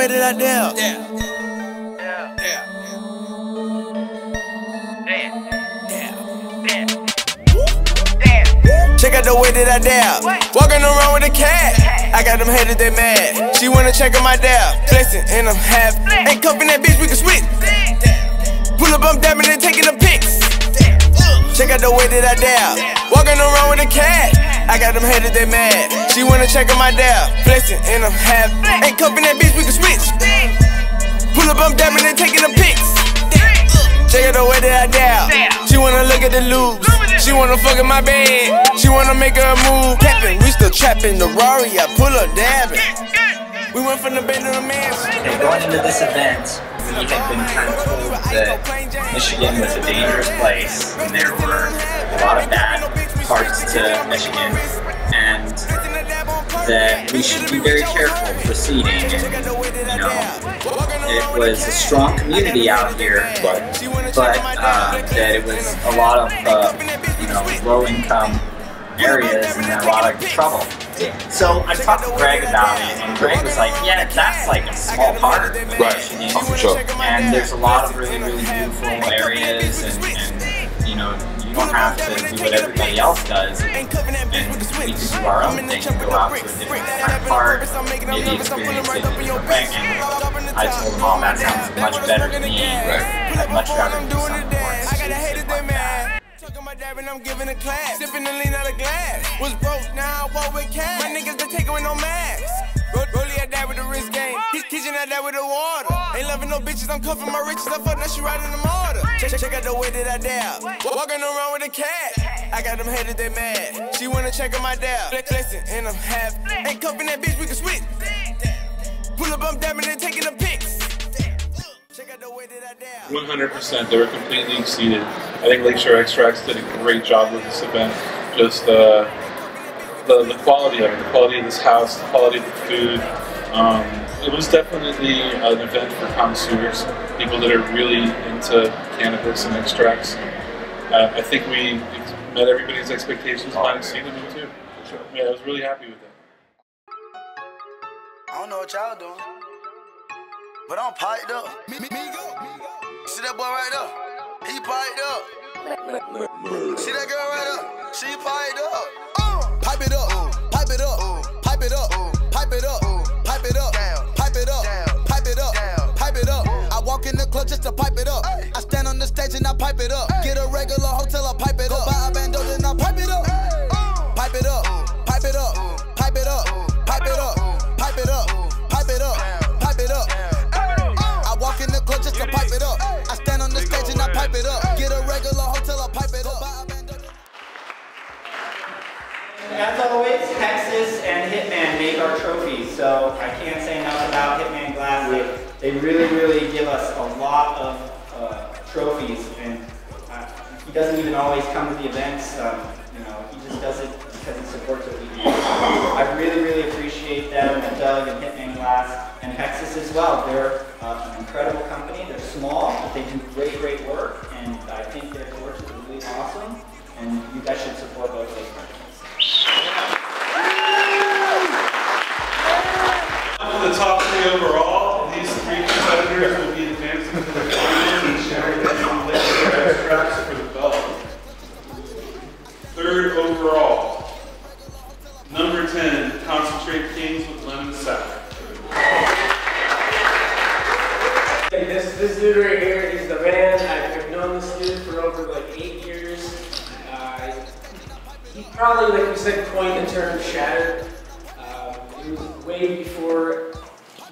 way that I dab. Yeah. Yeah. Check out the way that I dab. Walking around with a cat. I got them haters, they mad. She wanna check on my dab. Flexing and I'm half. Ain't cuffing that bitch, we can switch. Pull up, I'm dabbing and taking the pics. Check out the way that I dab. Walking around with a cat. I got them haters, they mad. She wanna check on my dab. Flexing and I'm half. Ain't cuffing that bitch, we can switch. Pull up, I'm dabbing and taking the pics. Check out the way that I dab. She wanna look at the loops. She wanna fuck in my bed. She wanna make her move. Capping, we still trapping the Rari. I pull up dabbing. We went from the bed to the mansion. And going into this event, we had been kind of told that Michigan was a dangerous place, and there were a lot of bad parts to Michigan, and that we should be very careful proceeding. And, you know, it was a strong community out here, but, but uh, that it was a lot of, uh, you know, low-income areas and a lot of trouble. So I talked to Greg about it, and Greg was like, "Yeah, that's like a small part of Right. Michigan, Oh, for sure. and there's a lot of really, really beautiful areas, and, and you know, you don't have to do what everybody else does, and, and we can do our own thing and go out to a different kind of part, maybe experience it in a different way." And I told them all oh, that sounds much better to me. I'd much rather do something more exclusive like that. Talking about dabbing, I'm giving a class. Sipping the lean out of glass. Was broke, now I walk with cash. My niggas been taking with no mask. Ro- Rolly at that with the wrist game. He's kitchen at that with the water. Ain't loving no bitches, I'm cuffing my riches. I fuck, now she riding the motor. Check, check out the way that I dab. Walking around with a cat. I got them haters, they mad. She wanna check on my dab. Flexing and I'm half. Ain't cuffing that bitch, we can switch. Pull up, I'm dabbing and taking a pics. 100%. They were completely exceeded. I think Lakeshore Extracts did a great job with this event. Just uh, the, the quality of it, the quality of this house, the quality of the food. Um, it was definitely an event for connoisseurs, people that are really into cannabis and extracts. Uh, I think we met everybody's expectations, might exceeded them too. Yeah, I was really happy with that. I don't know what y'all doing, but I'm piped up. See that boy right there? He piped up. See that girl right there? She piped up. Uh. Pipe it up, pipe it up, pipe it up, pipe it up, pipe it up, pipe it up, pipe it up, pipe it up. I walk in the club just to pipe it up. I stand on the stage and I pipe it up. Get a regular hotel, I pipe our trophies, so I can't say enough about Hitman Glass. They, they really, really give us a lot of uh, trophies, and uh, he doesn't even always come to the events. Um, you know, he just does it because he supports what we do. I really, really appreciate them, and Doug and Hitman Glass, and Texas as well. They're uh, an incredible company. They're small, but they do great, great work, and I think their course is really awesome. And you guys should support both those companies. The top three overall, these three competitors will be advancing to the finals and sharing some Lakeshore extracts for the belt. Third overall, number 10, Concentrate Kings with Lemon. Hey, this this dude right here is the man. I've, known this dude for over like eight years. Uh, he probably, like we said, coined the term shatter. Um, it was way before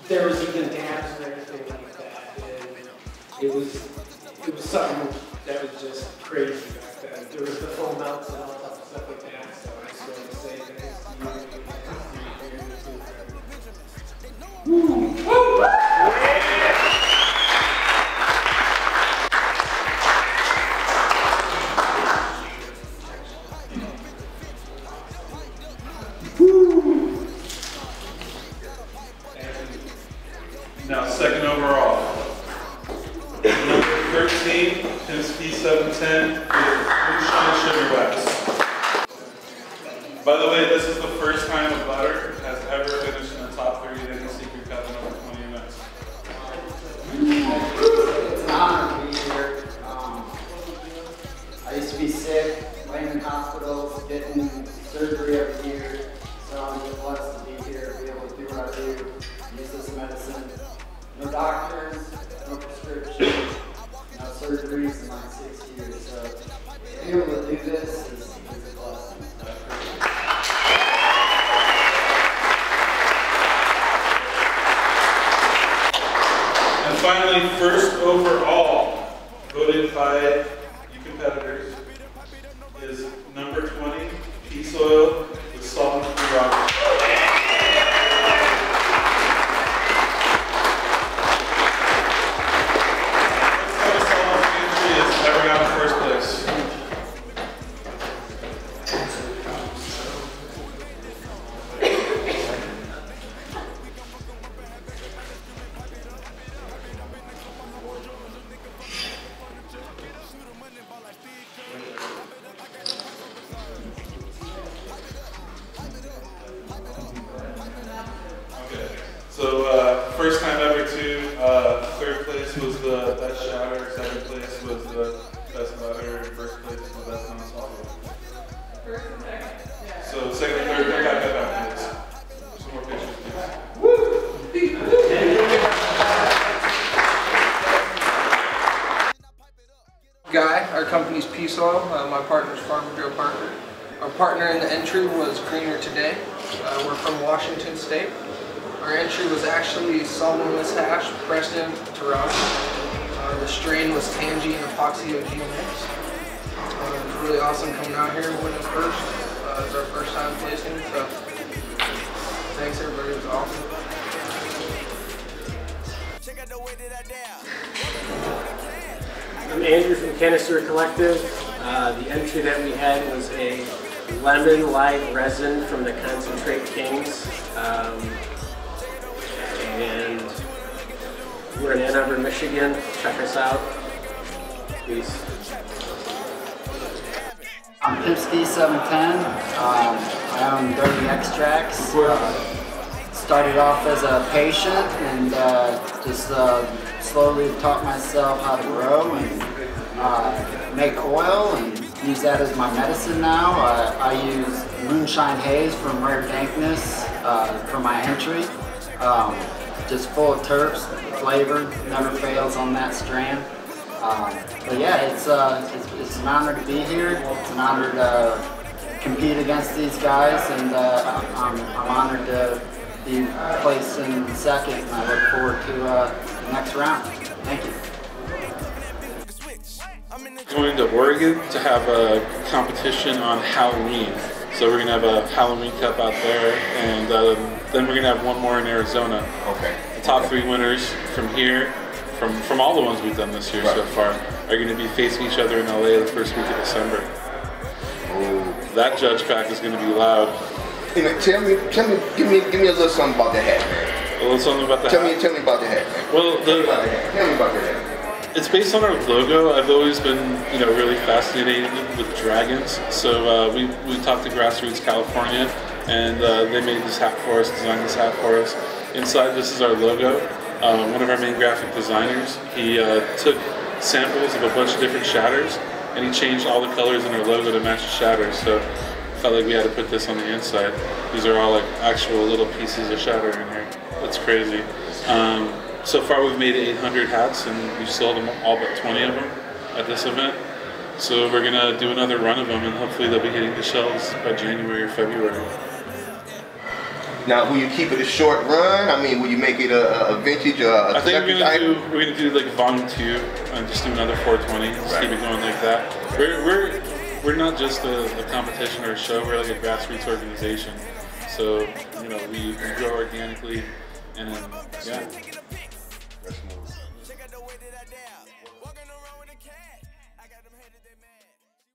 there was even dabs or anything like that. And it was it was something that was just crazy back then. There was the full melts and Now, second overall, number 13, Penske 710 with Moonshine Sugar Wax. By the way, this is the first time a butter to third place was the best shatter, second place was the best letter, and first place was the best non-solver. So second and third, come back up after this. Some more pictures, please. Woo! Guy, our company's Peace Oil. Uh, my partner's Farmer Joe Parker. Our partner in the entry was Greener Today. Uh, we're from Washington State. Our entry was actually solventless hash, pressed in Toronto. Uh, the strain was Tangy and Epoxy OG mix. Uh, it was really awesome coming out here and winning first. Uh, it's our first time placing, so thanks everybody. It was awesome. I'm Andrew from Canister Collective. Uh, the entry that we had was a lemon live resin from the Concentrate Kings. Um, we're in Ann Arbor, Michigan. Check us out. Peace. I'm Pipsky 710. Um, I own Dirty Extracts. Uh, started off as a patient and uh, just uh, slowly taught myself how to grow and uh, make oil and use that as my medicine now. Uh, I use Moonshine Haze from Rare Dankness uh, for my entry. Um, just full of terps, flavor, never fails on that strand. Um, but yeah, it's, uh, it's, it's an honor to be here. It's an honor to compete against these guys, and uh, I'm, I'm honored to be placed in second, and I look forward to uh, the next round. Thank you. Going to Oregon to have a competition on Halloween. So we're gonna have a Halloween Cup out there, and um, then we're gonna have one more in Arizona. Okay. The top three winners from here, from from all the ones we've done this year so far, are going to be facing each other in LA the first week of December. Ooh. That judge pack is going to be loud. You know, tell me, tell me, give me, give me a little something about the hat, man. Well, let's something about that. Tell me, tell me about the hat, man. Well, Tell me about the the, hat. Tell me about the hat. it's based on our logo. I've always been, you know, really fascinated with dragons. So uh, we we talked to Grassroots California, and uh, they made this hat for us, designed this hat for us. Inside, this is our logo. Uh, one of our main graphic designers, he uh, took samples of a bunch of different shatters, and he changed all the colors in our logo to match the shatters. So felt like we had to put this on the inside. These are all like actual little pieces of shatter in here. That's crazy. Um, so far, we've made 800 hats, and we've sold them all but 20 of them at this event. So we're gonna do another run of them, and hopefully they'll be hitting the shelves by January or February. Now, will you keep it a short run? I mean, will you make it a, a vintage, uh, a I think we're gonna item? do we're gonna do like volume two and just do another 420. Just keep it going like that. We're we're we're not just a, a competition or a show. We're like a grassroots organization. So you know we, we grow organically, and yeah.